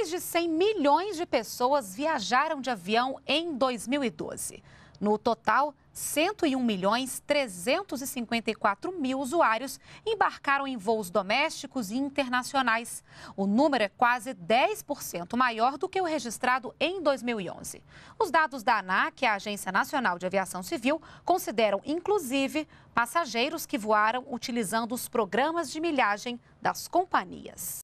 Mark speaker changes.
Speaker 1: Mais de 100 milhões de pessoas viajaram de avião em 2012. No total, 101 milhões 354 mil usuários embarcaram em voos domésticos e internacionais. O número é quase 10% maior do que o registrado em 2011. Os dados da ANAC, a Agência Nacional de Aviação Civil, consideram inclusive passageiros que voaram utilizando os programas de milhagem das companhias.